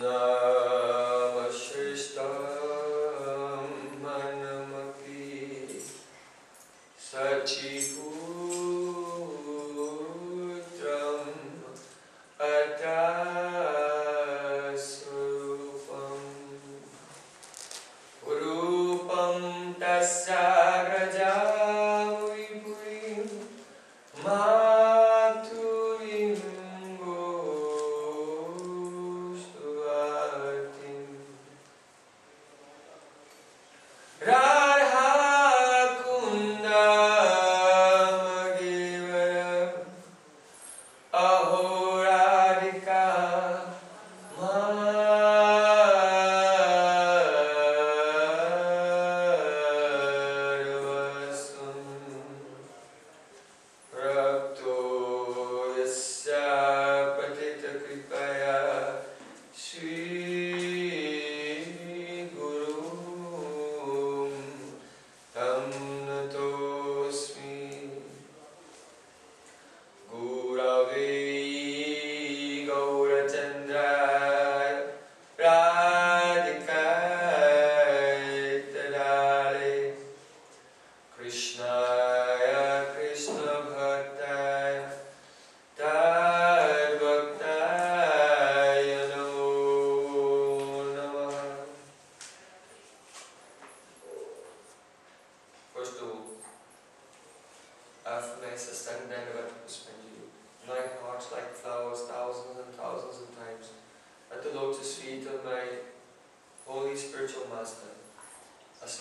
the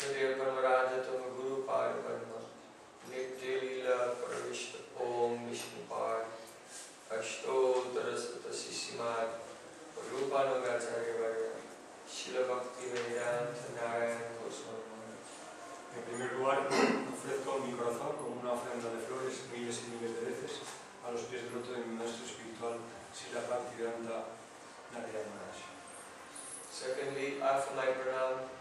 Asmadev Paramaradhatam Guru Paraparma Nitya Om Vishnu Par Rupanagacharya Varya Shila Bhakti Vedanta Narayan Goswami. En primer lugar, ofrezco mi corazón como una ofrenda de flores miles y miles de veces a los pies del loto de mi maestro espiritual, Sila Bhaktivedanta Narayana Maharaj. Secondly, I offer my pranam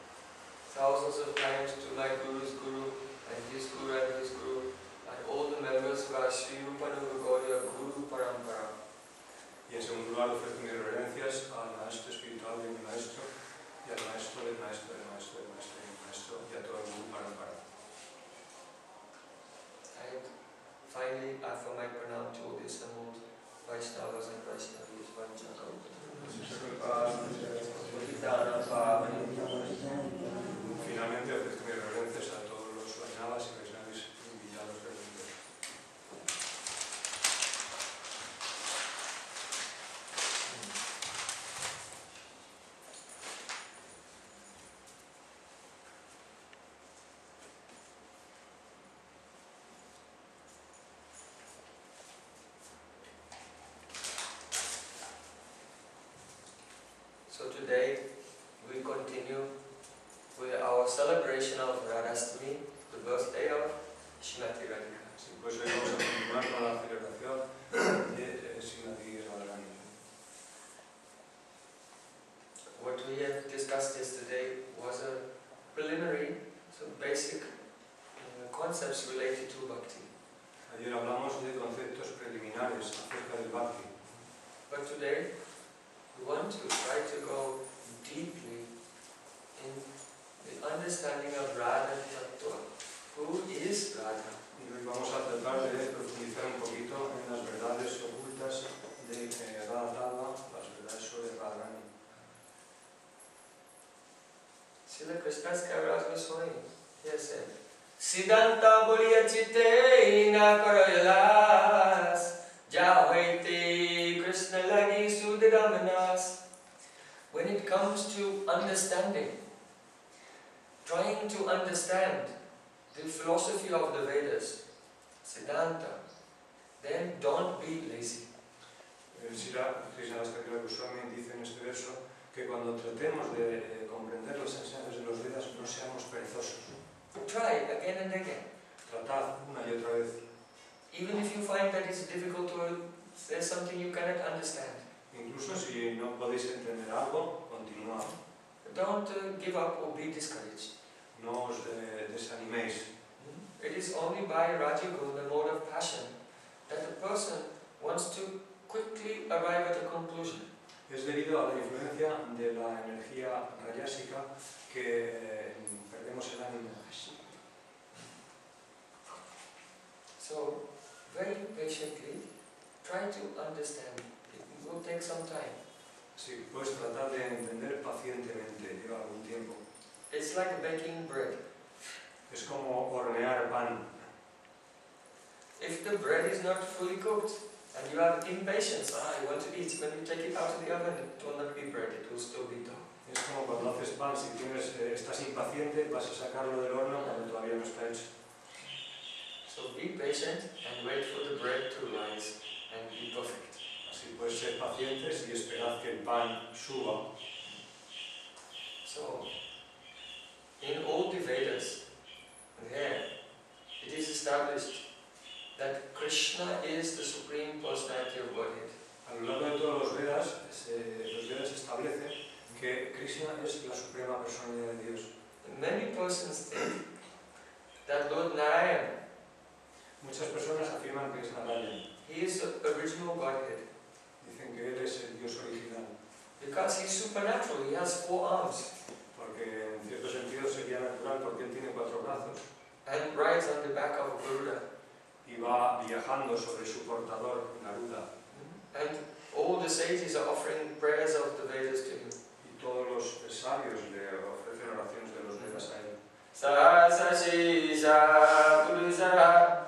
thousands of times to my Guru's Guru and his Guru and his Guru and all the members of our Sri Rupanuga Gauriya Guru Parampara. Y en segundo lugar, ofrezco mis reverencias al maestro espiritual de mi maestro y al maestro del maestro del maestro del maestro de mi maestro y a todo el Guru Parampara. And finally, I offer my pranam to all the assembled Vaishnavas and Vaishnavis Vanchakam. Finalmente, ofrezco mis reverencias a todos los Vaishnavis invitados del mundo. So today we continue with our celebration of Radhastami, the birthday of Srimati Radhika. Sí, pues hoy vamos a continuar con la celebración de eh, Srimati Radharani. What we have discussed yesterday was a preliminary, so basic uh, concepts related to bhakti. Ayer hablamos de conceptos preliminares acerca del Bhakti. But today we want to try to go deeply in the understanding of Radha Tattva. Who is Radha? Y hoy vamos a tratar de profundizar un poquito en las verdades ocultas de eh, Radha las verdades sobre Radharani. He has said, Siddhanta Buliya Chitte Na Karayalas Krishnalagi Sudhidamanas. When it comes to understanding, trying to understand the philosophy of the Vedas, Siddhanta, then don't be lazy. creo que Swami dice en este verso que cuando tratemos de eh, comprender las enseñanzas de los Vedas no seamos perezosos. Try again and again. Tratad una y otra vez. Even if you find that it's difficult to there's something you cannot understand. Incluso si no podéis entender algo, continuad. Don't uh, give up or be discouraged. No os de desaniméis. Hmm? It is only by Rajagun, the mode of passion, that a person wants to quickly arrive at a conclusion. Es debido a la influencia de la energía rayásica que eh, perdemos el ánimo. So, very patiently, try to understand. It will take some time. Sí, puedes tratar de entender pacientemente, lleva algún tiempo. It's like baking bread. Es como hornear pan. If the bread is not fully cooked and you have impatience, ah, I want to eat, when you take it out of the oven, it will not be bread, it will still be dough. Es como cuando haces pan, si tienes, eh, estás impaciente, vas a sacarlo del horno cuando todavía no está hecho. So be patient and wait for the bread to rise and be perfect. Así puedes ser pacientes y esperar que el pan suba. So, in all the Vedas, there, it is established that Krishna is the Supreme Personality of Godhead. A lo largo de todos los Vedas, se- los Vedas establecen que Krishna es la suprema personalidad de Dios. Many persons think that Lord Narayan, Muchas personas afirman que es Narayan. He is the original Godhead. Dicen que Él es el Dios original. Because He's supernatural, He has four arms. Porque en cierto sentido sería natural porque Él tiene cuatro brazos. And rides on the back of a Garuda. Y va viajando sobre su portador, Garuda. And all the sages are offering prayers of the Vedas to Him. Y todos los sabios le ofrecen oraciones de los Vedas a Él. Sa sa shi sa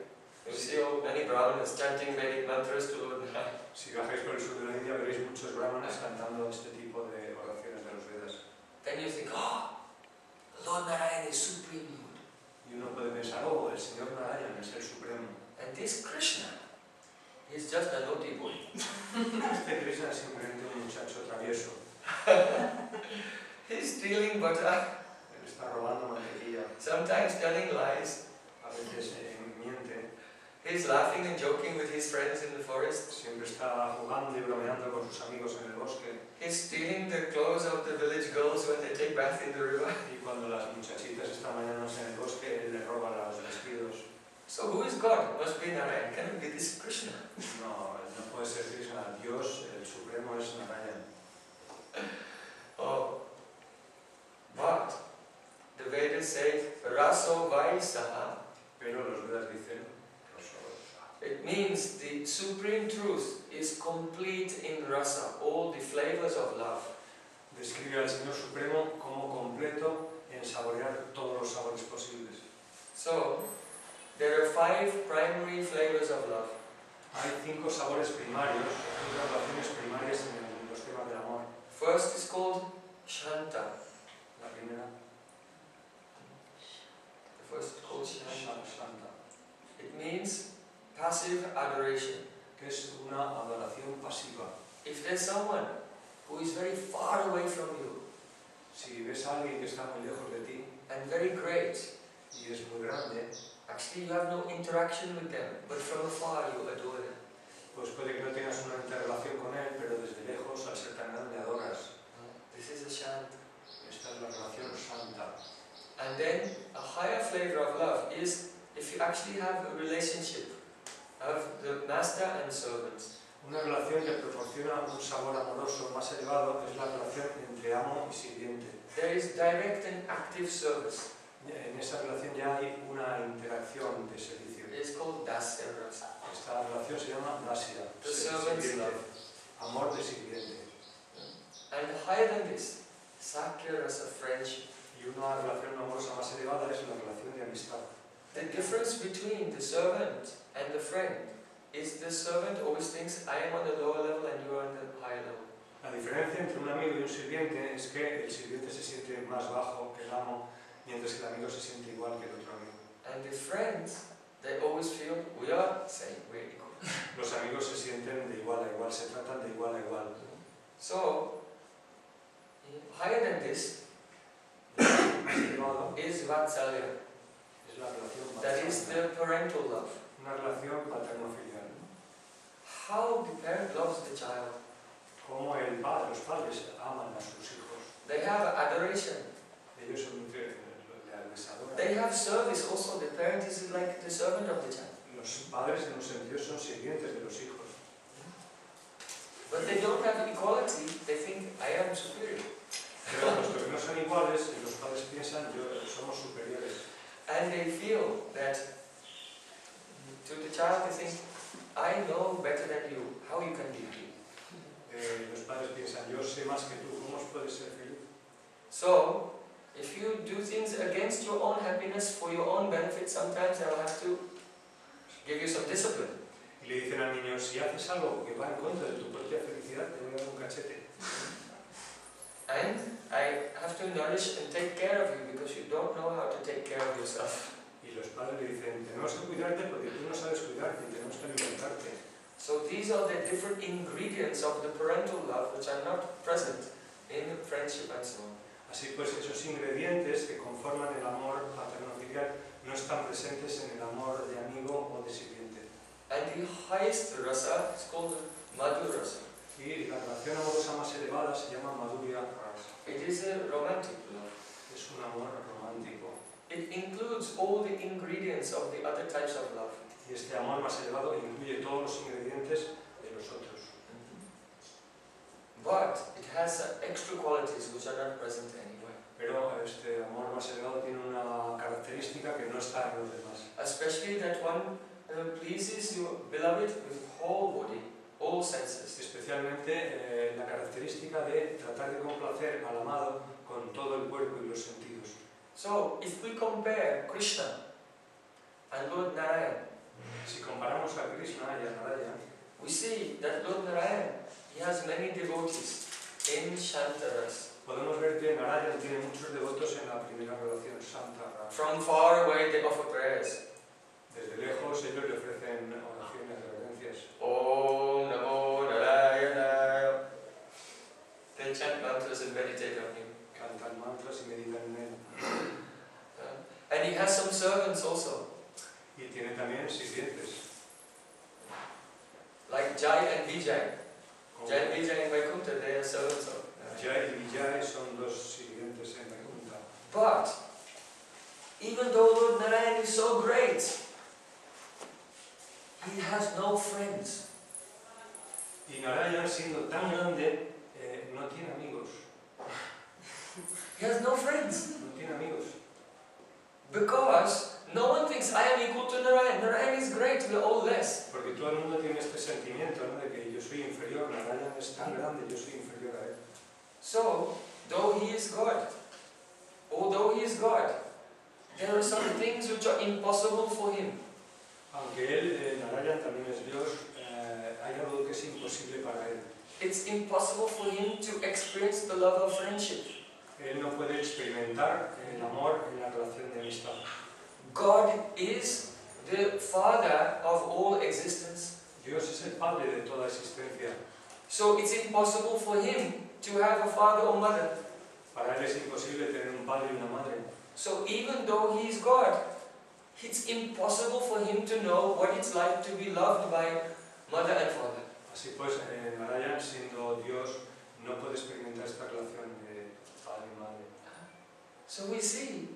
many Brahmanas chanting Vedic mantras to Lord Narayan. Si bajáis por el sur de la India veréis muchos brahmanas cantando este tipo de oraciones de los Vedas. Then you think, oh, Lord Narayan is Supreme Lord. Y uno puede pensar, oh, el Señor Narayan es el Supremo. And this Krishna is just a naughty boy. Este Krishna es simplemente un muchacho travieso. He's stealing butter, Él está robando mantequilla, sometimes telling lies. a veces eh, He's laughing and joking with his friends in the forest. siempre está jugando y bromeando con sus amigos en el bosque. He's stealing the clothes of the village girls when they take bath in the river. Y cuando las muchachitas están bañándose en el bosque, él le roba los vestidos. So who is God? Must be Narayan. Can it be this Krishna? No, no puede ser Krishna. Dios, el Supremo, es Narayan. Oh. But the Vedas say Raso Vaisaha. Pero los Vedas dicen. It means the supreme truth is complete in rasa, all the flavors of love. describe al Señor Supremo como completo en saborear todos los sabores posibles. So, there are five primary flavors of love. Hay cinco sabores primarios, cinco relaciones primarias en los temas del amor. First is called Shanta. La primera, The first is called Shanta. Shanta, It means Passive adoration. Que es una adoración pasiva. If there's someone who is very far away from you, si ves a alguien que está muy lejos de ti, and very great, y es muy grande, actually you have no interaction with them, but from afar you adore them. Pues puede que no tengas una interrelación con él, pero desde lejos, al ser tan grande, adoras. This is a shanta. Esta es la relación santa. And then a higher flavor of love is if you actually have a relationship of the master and servant. Una relación que proporciona un sabor amoroso más elevado es la relación entre amo y sirviente. There is direct and active service. En esa relación ya hay una interacción de servicio. It's called dasya rasa. Esta relación se llama dasya. The servant's love. Amor de sirviente. And higher than this, sakya rasa friendship. Y una relación amorosa más elevada es la relación de amistad. The difference between the servant and the friend is the servant always thinks I am on the lower level and you are on the higher level. La diferencia entre un amigo y un sirviente es que el sirviente se siente más bajo que el amo, mientras que el amigo se siente igual que el otro amigo. And the friends, they always feel we are the same, we're equal. Los amigos se sienten de igual a igual, se tratan de igual a igual. So, higher than this, Más elevado elevado is Vatsalya. Es la relación That is the parental love. una relación paterno-filial. How the parent loves the child. Cómo el padre, los padres aman a sus hijos. They have adoration. Ellos son. They have service also. The parent is like the servant of the child. Los padres en un sentido son sirvientes de los hijos. But they don't have equality. They think I am superior. Pero puesto que no son iguales, los padres piensan yo somos superiores. And they feel that to the child they think, I know better than you. How you can be? Eh, los padres piensan yo sé más que tú, ¿cómo puedes ser feliz? So, if you do things against your own happiness for your own benefit, sometimes I'll have to give you some discipline. Y le dicen al niño, si haces algo que va en contra de tu propia felicidad, te voy a dar un cachete. And I have to nourish and take care of you because you don't know how to take care of yourself. Y los padres le dicen, tenemos que cuidarte porque tú no sabes cuidarte y tenemos que alimentarte. So these are the different ingredients of the parental love which are not present in friendship and so on. Así pues, esos ingredientes que conforman el amor paterno-filial no están presentes en el amor de amigo o de sirviente. And the highest rasa is called Madhu rasa. Y la relación amorosa más elevada se llama Madhurya. It is a romantic love. Es un amor romántico. It includes all the ingredients of the other types of love. Y este amor más elevado incluye todos los ingredientes de los otros. But it has some extra qualities which are not present anywhere. Pero este amor más elevado tiene una característica que no está en los demás. Especially that one uh, pleases your beloved with whole body, all senses. Especialmente eh, la característica de tratar de complacer al amado con todo el cuerpo y los sentidos. So if we compare Krishna and Lord Narayan, Si comparamos a Krishna y a Narayana, we see that Lord Narayan, he has many devotees in Shantaras. podemos ver que Narayana tiene muchos devotos en la primera relación santa. Rasa. From far away they offer prayers. Desde lejos ellos le ofrecen oraciones, reverencias. Om chant mantras and meditate on him. cantan mantras y meditan en él. Uh, and he has some servants also, Y tiene también sirvientes. like Jai and Vijay. como Jai and Vijay in Vaikuntha, they are servants of Narayana. Jai y Vijay son dos sirvientes en Vaikuntha. But, even though Lord Narayan is so great, he has no friends. Y Narayana, siendo tan grande, no tiene amigos. He has no friends. No tiene amigos. Because no one thinks I am equal to Narayan. Narayan is great, we are all less. Porque todo el mundo tiene este sentimiento ¿no? de que yo soy inferior, Narayana es tan grande, yo soy inferior a él. So, though he is God, although he is God, there are some things which are impossible for him. Aunque él, eh, Narayana también es Dios, eh, hay algo que es imposible para él. It's impossible for him to experience the love of friendship. Él no puede experimentar el amor en la relación de amistad. God is the Father of all existence. Dios es el Padre de toda existencia. So it's impossible for him to have a father or mother. Para él es imposible tener un padre y una madre. So even though he is God, it's impossible for him to know what it's like to be loved by mother and father. Así pues, eh, siendo Dios, no puede experimentar esta relación de padre y madre. So we see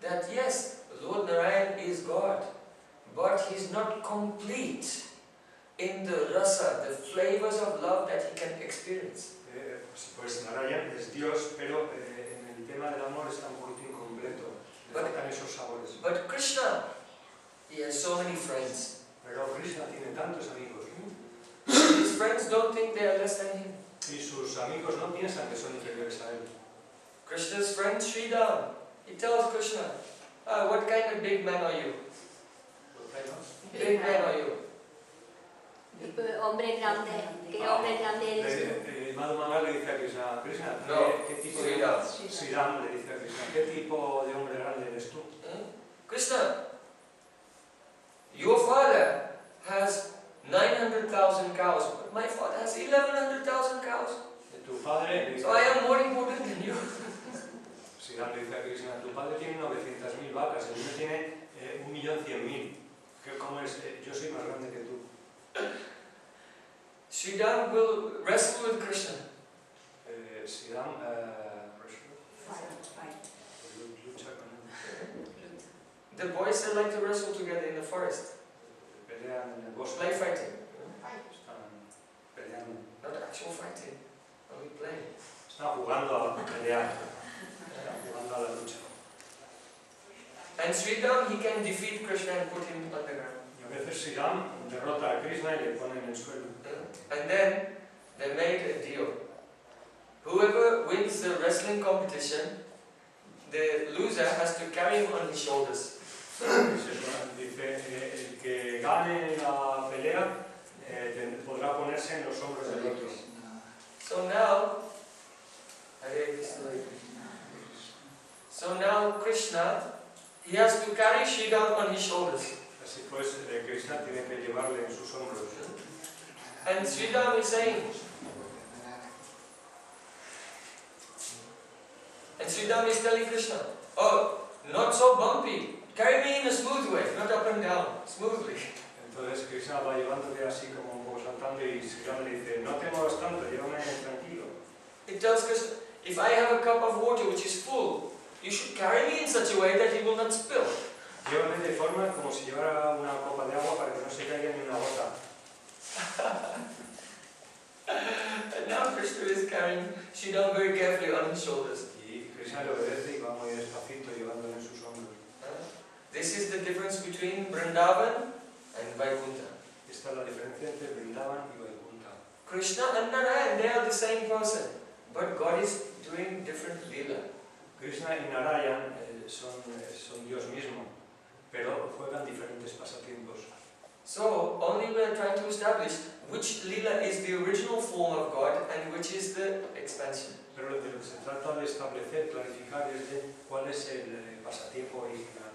that yes, Lord Narayan is God, but he's not complete in the rasa, the flavors of love that he can experience. Eh, así pues, Narayan es Dios, pero eh, en el tema del amor está un poquito incompleto. Le Vale. esos sabores. But Krishna, he has so many friends. Pero Krishna tiene tantos amigos. His friends don't think they are less than him. Y sus amigos no piensan que son inferiores a él. Krishna's friend Sridham, he tells Krishna, ah, what kind of big man are you? Big man are you? Tipo, hombre grande, ¿qué hombre grande eres tú? Le- Madhu Mangal le dice a Krishna, Krishna, ¿qué, No, qué tipo de... Sridham. Sridham le dice a Krishna, ¿qué tipo de hombre grande eres tú? Hmm? Krishna, your father has 900,000 cows, but my father has 1100,000 cows. Tu padre dice, So I am more important than you. Sridham le dice dice a Krishna, tu padre tiene 900.000 vacas, el mío tiene eh, 1.100.000. ¿Qué- ¿Cómo es? Eh, yo soy más grande que tú. Sridham will wrestle with Krishna. Eh, Sridham, eh, lucha con él. The boys they like to wrestle together in the forest. El. Play fighting. Peleando. Not actual fighting. Están jugando a pelear. Están jugando a la lucha. And Sridham he can defeat Krishna and put him underground. Y a veces derrota a Krishna y le pone en el suelo. And then they made a deal. Whoever wins the wrestling competition, the loser has to carry him on his shoulders. Dice, eh, que gane la pelea eh, podrá ponerse en los hombros del otro. So now, Hare Krishna. So now Krishna, he has to carry Sridham on his shoulders. Así pues, eh, Krishna tiene que llevarle en sus hombros. And Sridham is saying, and Sridham is telling Krishna, oh, not so bumpy. Carry me in a smooth way, not up and down, smoothly. Entonces Krishna va llevándole así como un poco saltando y Sridham le dice, no te muevas tanto, llévame tranquilo. It tells Krishna, if I have a cup of water which is full, you should carry me in such a way that it will not spill. Llévame de forma como si llevara una copa de agua para que no se caiga ni una gota. And now Krishna is carrying Sridham very carefully on his shoulders. Y Krishna le obedece y va muy despacito llevándole en sus hombros. This is the difference between Vrindavan and Vaikuntha. Esta es la diferencia entre Vrindavan y Vaikuntha. Krishna and Narayan, they are the same person, but God is doing different lila. Krishna y Narayan eh, son, eh, son Dios mismo, pero juegan diferentes pasatiempos. So only we are trying to establish which lila is the original form of God and which is the expansion. Pero de lo que se trata de establecer, clarificar, es de cuál es el eh, pasatiempo original.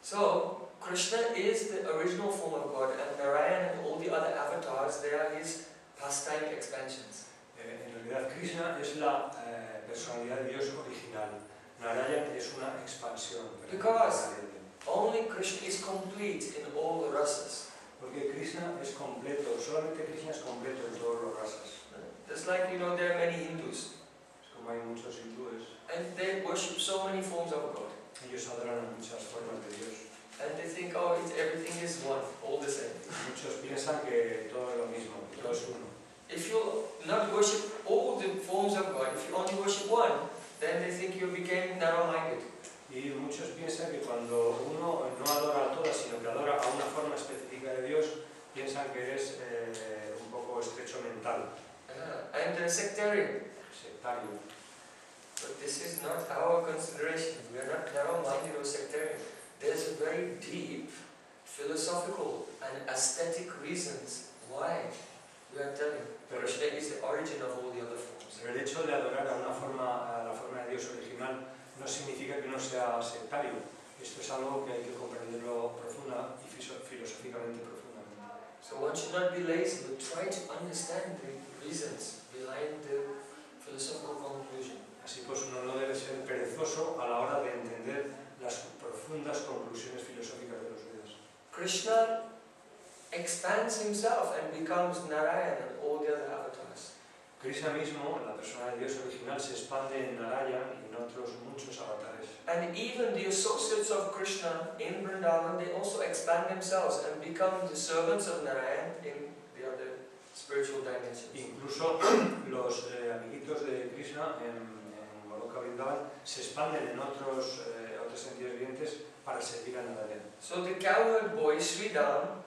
So Krishna is the original form of God, and Narayan and all the other avatars, they are his pastime expansions. Eh, en realidad, Krishna es la eh, personalidad de Dios original. Narayan es una expansión. Because- Only Krishna is complete in all the rasas. Porque Krishna es completo, solamente Krishna es completo en todos los rasas. Just like you know, there are many Hindus, Es como hay muchos hindúes, and they worship so many forms of God, ellos adoran muchas formas de Dios. And they think, oh, it, everything is one, all the same. Muchos piensan que todo es lo mismo, todo es uno. If you not worship all the forms of God, if you only worship one, then they think you became narrow-minded. Y muchos piensan que cuando uno no adora a todas, sino que adora a una forma específica de Dios, piensan que eres eh, un poco estrecho mental, Uh, and uh, sectarian. sectario. But this is not our consideration. We are not narrow-minded or sectarian. There's a very deep philosophical and aesthetic reasons why we are telling Krishna is the origin of all the other forms. Pero el hecho de adorar a una forma, a la forma de Dios original, no significa que uno sea sectario. Esto es algo que hay que comprenderlo profunda y filosóficamente profundamente. So one should not be lazy, but try to understand the reasons behind the philosophical conclusion. Así pues uno no debe ser perezoso a la hora de entender las profundas conclusiones filosóficas de los Vedas. Krishna expands himself and becomes Narayan and all the other avatars. Krishna mismo, la persona de Dios original, se expande en Narayana y en otros muchos avatares. And even the associates of Krishna in Vrindavan, they also expand themselves and become the servants of Narayan in the other spiritual dimensions. Incluso los eh, amiguitos de Krishna en, en Goloka Vrindavan se expanden en otros, eh, otras entidades vivientes para servir a Narayana. So the cowherd boy Sridham,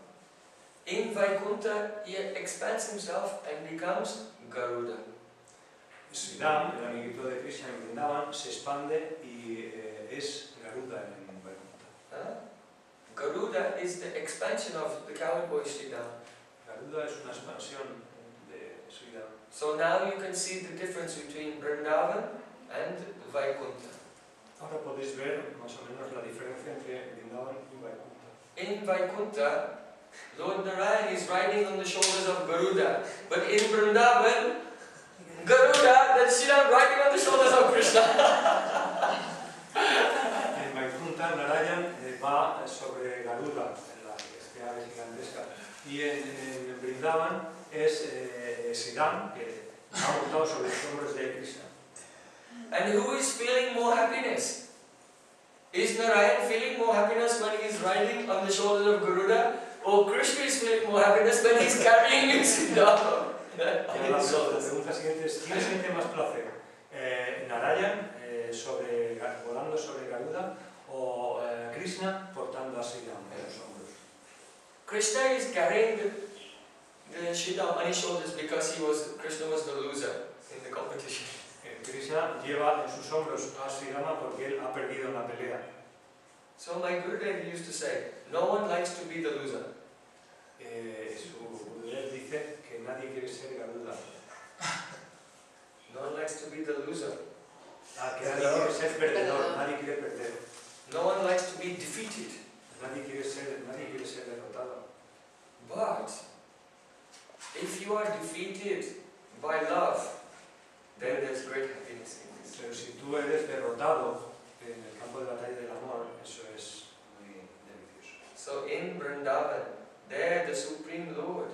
in Vaikuntha, he expands himself and becomes Garuda. Sridham, el amiguito de Krishna en Vrindavan, se expande y eh, es Garuda en Vaikuntha. Huh? Garuda is the expansion of the cowherd boy Sridham. Garuda es una expansión de Sridham. So now you can see the difference between Vrindavan and Vaikuntha. Ahora podéis ver más o menos la diferencia entre Vrindavan y Vaikuntha. In Vaikuntha, Lord Narayan is riding on the shoulders of Garuda. But in Vrindavan, Garuda, then Shira riding on the shoulders of Krishna. en Vaikuntha, Narayan eh, va sobre Garuda, en la este ave gigantesca. Y en, Vrindavan es eh, Siddham, que ha montado sobre los hombros de Krishna. And who is feeling more happiness? Is Narayan feeling more happiness when he is riding on the shoulders of Garuda? Or Krishna is feeling more happiness when he is carrying his dog Y on ahora la his pregunta, la shoulders? pregunta siguiente es, ¿quién siente más placer? Eh, ¿Narayan eh, sobre, volando sobre Garuda o eh, Krishna portando a en los hombros? Krishna is carrying the, the on his shoulders because he was Krishna was the loser in the competition. Krishna lleva en sus hombros a Siddhama porque él ha perdido la pelea. So my Gurudev used to say, no one likes to be the loser. Eh, su Gurudev dice que nadie quiere ser Garuda. No one likes to be the loser. Ah, que nadie quiere ser Perdedor. nadie quiere perder. No one likes to be defeated. Nadie quiere ser, nadie quiere ser derrotado. But if you are defeated by love, then there's great happiness in this. Pero si tú eres derrotado en el campo de batalla del amor, eso es muy delicioso. So in Vrindavan, there the Supreme Lord,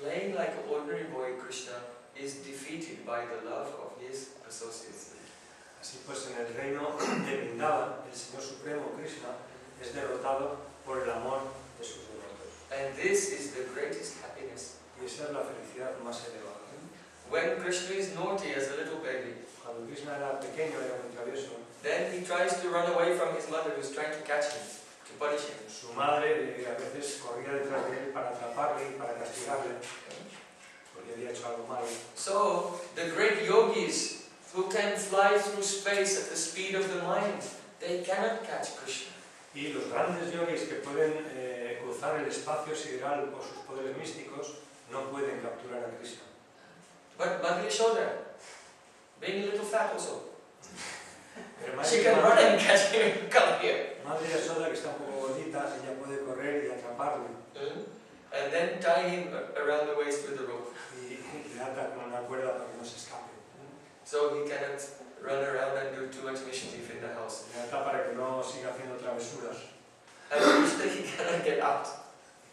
playing like an ordinary boy Krishna, is defeated by the love of his associates. Así pues, en el reino de Vrindavan, el Señor Supremo Krishna es derrotado por el amor de sus devotos. And this is the greatest happiness. Y esa es la felicidad más elevada. When Krishna is naughty as a little baby, Cuando Krishna era pequeño, era muy travieso, then he tries to run away from his mother who's trying to catch him, to punish him. su madre eh, a veces corría detrás de él para atraparle y para castigarle, porque había hecho algo malo. So the great yogis who can fly through space at the speed of the mind, they cannot catch Krishna. Y los grandes yogis que pueden eh, cruzar el espacio sideral por sus poderes místicos no pueden capturar a Krishna. But Madhya Yashoda, being a little fat also, she can run and catch him, come here. Madre Yasoda, que está un poco gordita, ella puede correr y atraparle Hmm? And then tie him around the waist with a rope. y, y le ata con una cuerda para que no se escape. So he cannot run around and do too much mischief in the house. Le ata para que no siga haciendo travesuras. And Krishna, he cannot get out.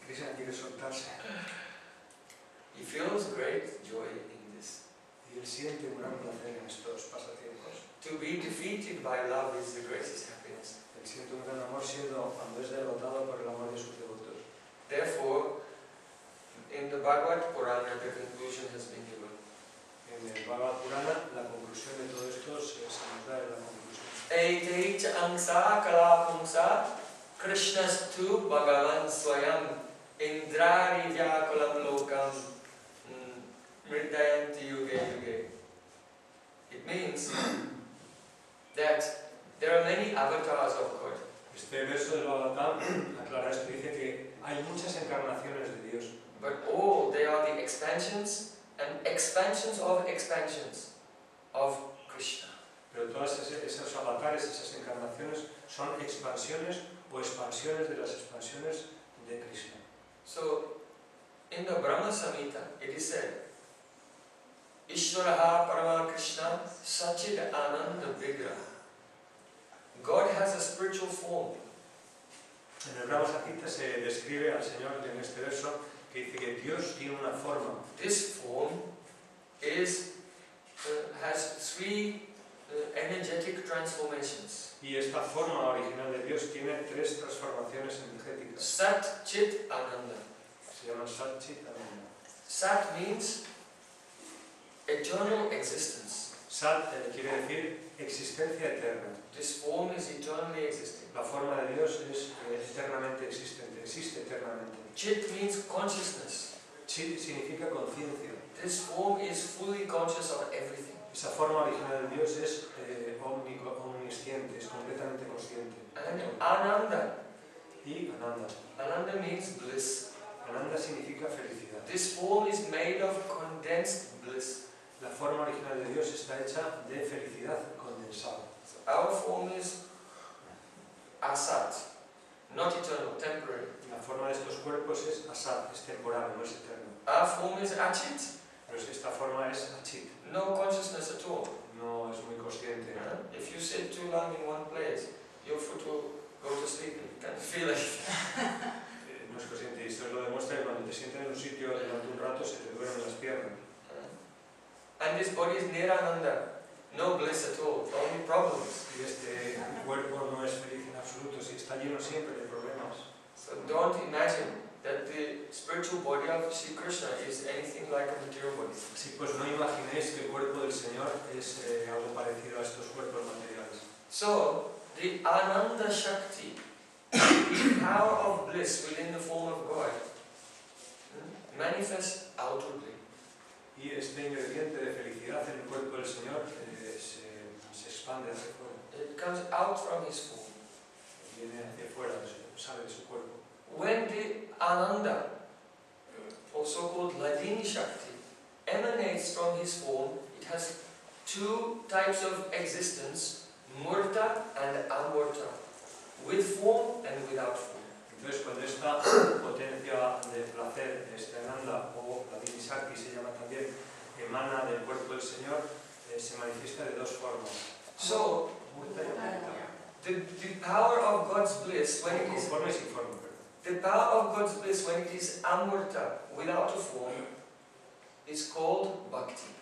Y Krishna quiere soltarse. He feels great joy. Y él siente un gran placer en estos pasatiempos. To be defeated by love is the greatest happiness. Él siente un gran amor siendo cuando es derrotado por el amor de sus devotos. Therefore, in the Bhagavad Purana, the conclusion has been given. En el Bhagavad Purana, la conclusión de todo esto se, nos da en la conclusión. Etei cha angsa kala pumsa Krishnastu Bhagavan Swayam Indrari Vyakulam Lokam Vrindayanti Yuge Yuge. It means that there are many avatars of God. Este verso del Bhagavatam aclara esto, dice que hay muchas encarnaciones de Dios. But oh, all they are the expansions and expansions of expansions of Krishna. Pero todas esas, esos avatares, esas encarnaciones son expansiones o expansiones de las expansiones de Krishna. So in the Brahma Samhita it is said Ishvaraha Parama Krishna Sachid Ananda Vigraha. God has a spiritual form. En el Brahma Samhita se describe al Señor en este verso que dice que Dios tiene una forma. This form is uh, has three uh, energetic transformations. Y esta forma original de Dios tiene tres transformaciones energéticas. Sat Chit Ananda. Se llaman Satchit Ananda. Sat means eternal existence. Sat eh, quiere decir existencia eterna. This form is eternally existing. La forma de Dios es eh, eternamente existente, existe eternamente. Chit means consciousness. Chit significa conciencia. This form is fully conscious of everything. Esa forma original de Dios es eh, omnico- omnisciente, es completamente consciente. And Ananda. Y Ananda. Ananda means bliss. Ananda significa felicidad. This form is made of condensed bliss. La forma original de Dios está hecha de felicidad condensada. So our form is asat, not eternal, temporary. La forma de estos cuerpos es asat, es temporal, no es eterno. Our form is achit, Pero esta forma es achit, no consciousness at all. no es muy consciente. Uh, If you sit too long in one place, your foot will go to sleep and you can't feel it. Eh, No es consciente. Y esto lo demuestra que cuando te sientas body is Nirananda, no bliss at all, only problems. Y este cuerpo no es feliz en absoluto, si está lleno siempre de problemas. So don't imagine that the spiritual body of Sri Krishna is anything like a material body. Así pues, no imaginéis que el cuerpo del Señor es eh, algo parecido a estos cuerpos materiales. So the Ananda Shakti, the power of bliss within the form of God, hmm, manifests outwardly. Y este ingrediente de felicidad en el cuerpo del Señor eh, se, se expande hacia afuera, It comes out from his form. viene hacia su- sale de su cuerpo. When the Ananda, or so-called Hladini Shakti, emanates from his form, it has two types of existence, Murta and Amurta, with form and without form. Entonces, cuando esta potencia de placer, este ananda o la Shakti se llama también, emana del cuerpo del Señor, eh, se manifiesta de dos formas. So, Murta y amurta. the, the power of God's bliss, when it is forma y forma. The power of God's bliss when it is amurta, without a form, is called bhakti.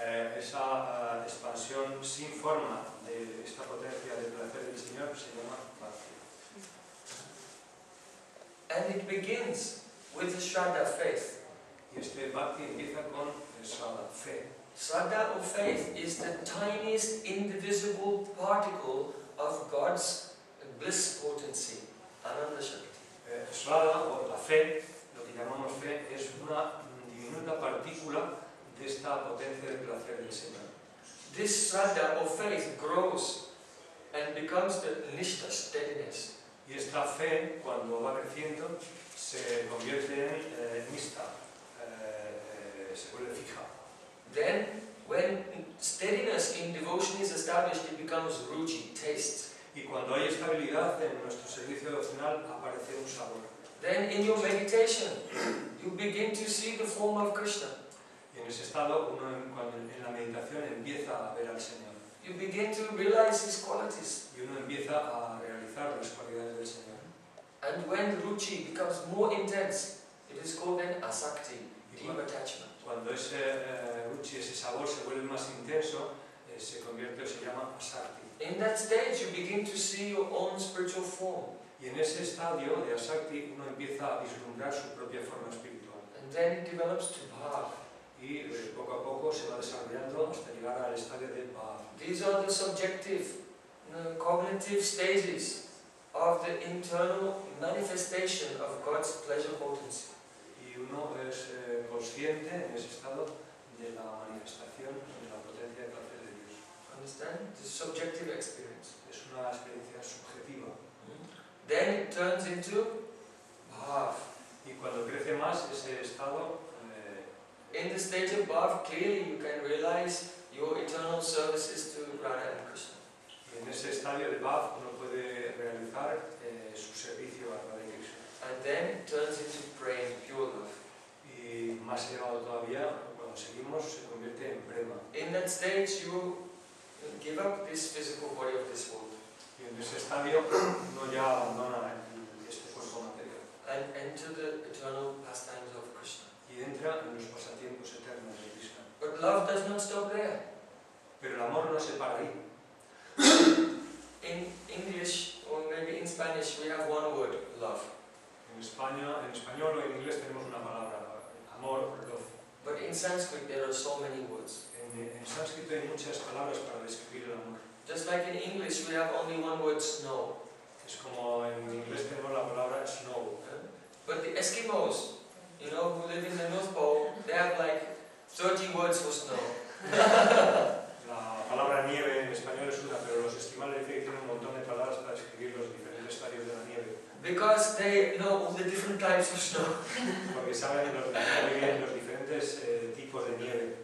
Eh, esa eh, expansión sin forma de esta potencia de placer del Señor se llama Bhakti. And it begins with the Shraddha faith. Y este Bhakti empieza con samsara, faith. Sada or faith is the tiniest indivisible particle of God's bliss potency, Ananda Shakti. Eh, Sada o la fe, lo que llamamos fe, es una diminuta partícula de esta potencia del placer del Señor. This Sada or faith grows and becomes the Nishta, steadiness. Y esta fe, cuando va creciendo, se convierte en eh, Nishta, se vuelve fija. Then, when steadiness in devotion is established, it becomes ruchi, taste. Y cuando hay estabilidad en nuestro servicio devocional, aparece un sabor. Then in your meditation, you begin to see the form of Krishna. Y en ese estado, uno en, cuando en la meditación empieza a ver al Señor. You begin to realize his qualities. Y uno empieza a realizar las cualidades del Señor. And when ruchi becomes more intense, it is called then asakti, deep attachment. Cuando ese eh, ruchi, ese sabor se vuelve más intenso, eh, se convierte o se llama asakti. In that stage, you begin to see your own spiritual form. Y en ese estadio de asakti, uno empieza a vislumbrar su propia forma espiritual. And then it develops to bhav. Y eh, poco a poco se va desarrollando hasta llegar al estadio de bhav. These are the subjective, know, cognitive stages of the internal manifestation of God's pleasure potency. Y uno es eh, consciente en ese estado de la manifestación de la potencia de placer de Dios. Understand? This subjective experience. Es una experiencia subjetiva. Then it turns into bhav. Y cuando crece más ese estado, eh, In the stage of bhav, clearly you can realize your eternal services to Radha and Krishna. en ese estadio de paz uno puede realizar eh, su servicio a Radha y Krishna. And then it turns into praying, pure love. y más elevado todavía, cuando seguimos, se convierte en prema. In that stage you give up this physical body of this world. Y en ese estadio no ya abandona eh, este cuerpo material. And enter the eternal pastimes of Krishna. Y entra en los pasatiempos eternos de Krishna. But love does not stop there. Pero el amor no se para ahí. in English or maybe in Spanish we have one word, love. En España, en español o en inglés tenemos una palabra, amor, love. But in Sanskrit, there are so many words. En, en sánscrito hay muchas palabras para describir el amor. Just like in English, we have only one word, snow. Es como en inglés tenemos la palabra snow. But the Eskimos, you know, who live in the North Pole, they have like 30 words for snow. La palabra nieve en español es una, pero los esquimales dicen que tienen un montón de palabras para describir los diferentes estadios de la nieve. Because they know all the different types of snow. Porque saben los, muy bien los diferentes eh, tipos de nieve.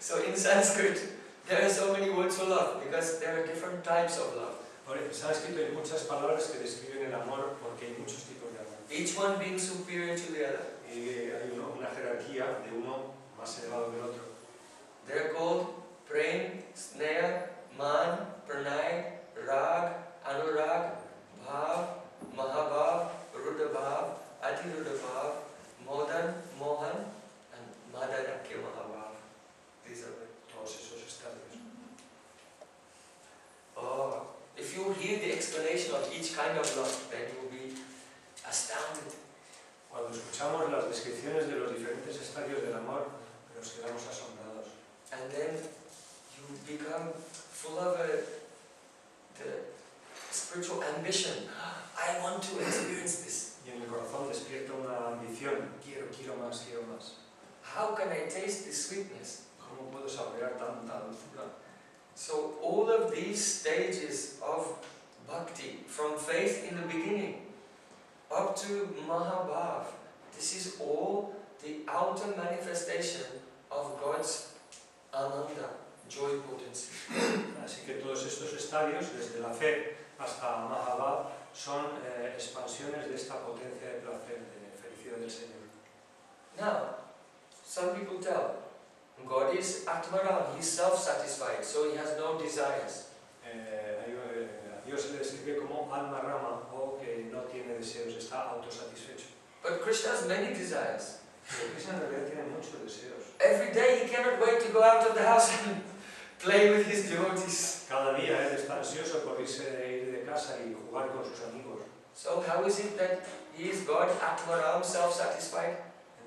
So in Sanskrit, there are so many words for love because there are different types of love. Ahora, en sánscrito hay muchas palabras que describen el amor porque hay muchos tipos de amor. Each one being superior to the other. Y hay uno- una jerarquía de uno más elevado que el otro. They're called Prem, Sneha, Man, Pranay, Rag, Anurag, Bhav, Mahabhav, Rudabhav, Ati Rudabhav, Modan, Mohan, and Madarakya Mahabhav. These are the, todos esos estadios. Oh, if you hear the explanation of each kind of love, then you will be astounded. Cuando escuchamos las descripciones de los diferentes estadios del amor, nos quedamos asombrados. And then you become full of a, the spiritual ambition. I want to experience this. Y en el corazón despierta una ambición. Quiero, quiero más, quiero más. How can I taste this sweetness? ¿Cómo puedo saborear tanta dulzura? So all of these stages of bhakti, from faith in the beginning up to Mahabhav, this is all the outer manifestation of God's Ananda, joy potency. Así que todos estos estadios, desde la fe hasta Mahabhav, son eh, expansiones de esta potencia de placer, de felicidad del Señor. Now, some people tell God is Atmaram, He's self-satisfied, so He has no desires. Eh, a Dios- eh, a Dios se le describe como alma rama o que no tiene deseos, está autosatisfecho. But Krishna has many desires. Pero Krishna en realidad tiene muchos deseos. Every day he cannot wait to go out of the house and play with his devotees. Cada día él está ansioso por irse ir de casa y jugar con sus amigos. So how is it that he is God, Atmaram, self-satisfied?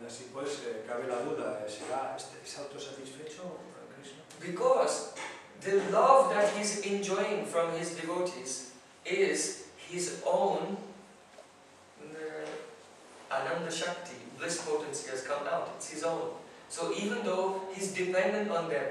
Así pues, eh, cabe la duda, eh, ¿será este, es autosatisfecho Krishna? Because the love that he's enjoying from his devotees is his own uh, Ananda Shakti, bliss potency has come out, it's his own. So even though he's dependent on them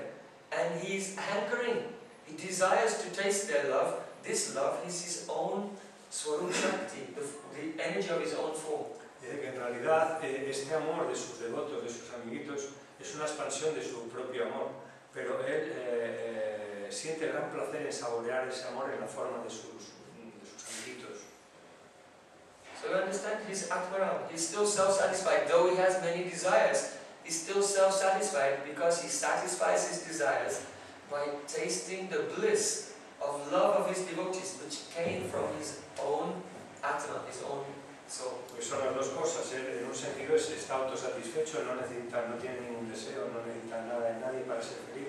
and he's hankering, he desires to taste their love, this love is his own Swarup Shakti, the, the energy of his own form. Dice que en realidad este amor de sus devotos, de sus amiguitos, es una expansión de su propio amor, pero él eh, eh, siente gran placer en saborear ese amor en la forma de sus, de sus amiguitos. So you understand? He's Atmaram. He's still self-satisfied. Though he has many desires, he's still self-satisfied because he satisfies his desires by tasting the bliss of love of his devotees, which came from his own Atma, his own soul. Pues son las dos cosas, él en un sentido es, está autosatisfecho, no necesita, no tiene ningún deseo, no necesita nada de nadie para ser feliz,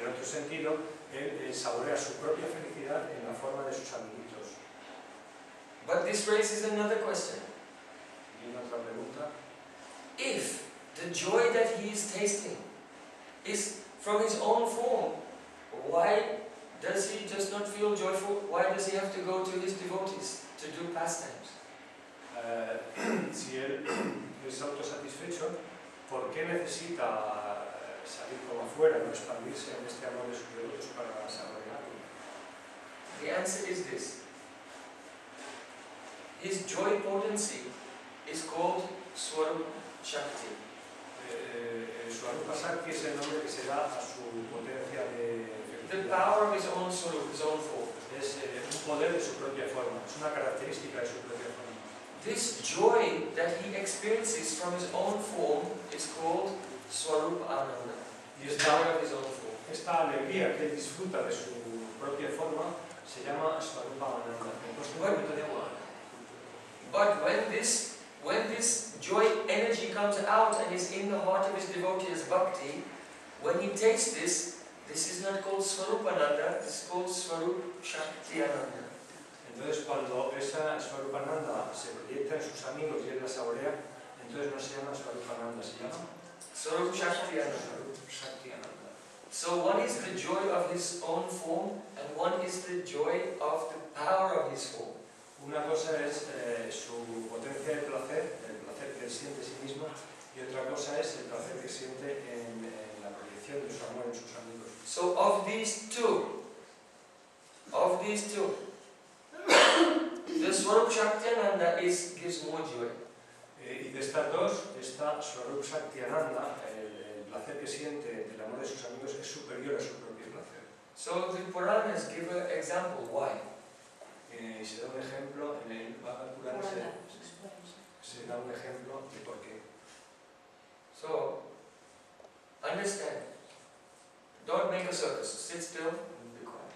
en otro sentido él, él saborea su propia felicidad en la forma de sus amiguitos. But this raises another question. Y una otra pregunta, If the joy that he is tasting is from his own form, why does he just not feel joyful? Why does he have to go to his devotees to do pastimes? Eh, si él es autosatisfecho, ¿por qué necesita eh, salir como afuera, no expandirse en este amor de sus devotos para saborearlo? The answer is this. His joy potency is called Swarup Shakti. Eh, eh, Swarupa Sakti es el nombre que se da a su The power of his own Swarup, his own form. Es eh, un poder de su propia forma, es una característica de su propia forma. This joy that he experiences from his own form is called Swarup Ananda. The power of his own form. esta alegría que él disfruta de su propia forma se llama Swarupa Ananda. Entonces, un Bueno. momento. But when this, when this joy energy comes out and is in the heart of his devotee as bhakti, when he tastes this, this is not called Swarupananda, is called Swarup Shakti Ananda. Entonces, cuando esa Swarupananda se proyecta en sus amigos y él la saborea, entonces no se llama Swarupananda, se llama Swarup Shakti Ananda. Swarup Shakti Ananda. So one is the joy of his own form, and one is the joy of the power of his form. Una cosa es eh, su potencia de placer, el placer que siente en sí mismo, y otra cosa es el placer que siente en, en la proyección de su amor en sus amigos. So of these two, of these two, the Swarup Shakti Ananda is, gives more joy. Eh, y de estas dos, esta Swarup Shakti Ananda, el, el placer que siente del amor de sus amigos es superior a su propio placer. So the Puranas give an example why. Eh, se da un ejemplo, en el Bhagavad Purana se, se da un ejemplo de por qué. So, understand. Don't make a circus. Sit still and be quiet.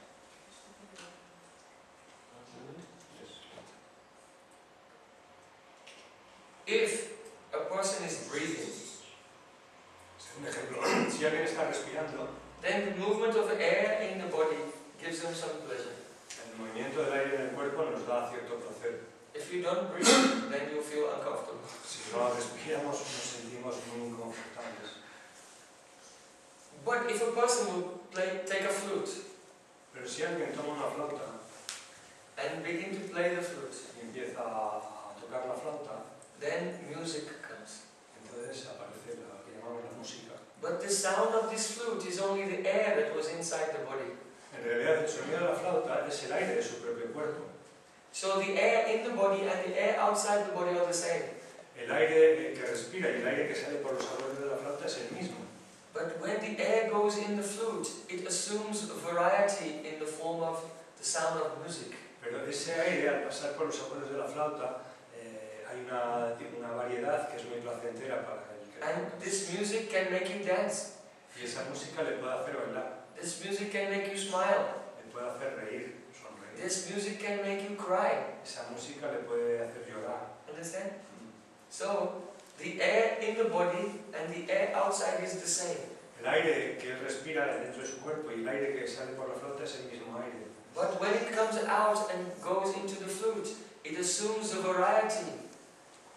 If a person is breathing, Un ejemplo, si alguien está respirando, then the movement of the air in the body gives them some pleasure. If movimiento del aire en don't breathe, then you feel uncomfortable. Si no respiramos nos sentimos muy inconfortables. if a person would play, take a flute Pero si alguien toma una flauta and begin to play the flute, y empieza a tocar la flauta, then music comes. entonces aparece la que llamamos la música. But the sound of this flute is only the air that was inside the body. En realidad el sonido de la flauta es el aire de su propio cuerpo. So the air in the body and the air outside the body are the same. El aire que respira y el aire que sale por los agujeros de la flauta es el mismo. But when the air goes in the flute, it assumes variety in the form of the sound of music. Pero ese aire, al pasar por los agujeros de la flauta, eh, hay una, una variedad que es muy placentera para el que And this music can make you dance. Y esa música le puede hacer bailar, This music can make you smile. le puede hacer reír, sonreír. This music can make you cry. Esa música le puede hacer llorar. Understand? So, the air in the body and the air outside is the same. El aire que él respira dentro de su cuerpo y el aire que sale por la flauta es el mismo aire. But when it comes out and goes into the flute, it assumes a variety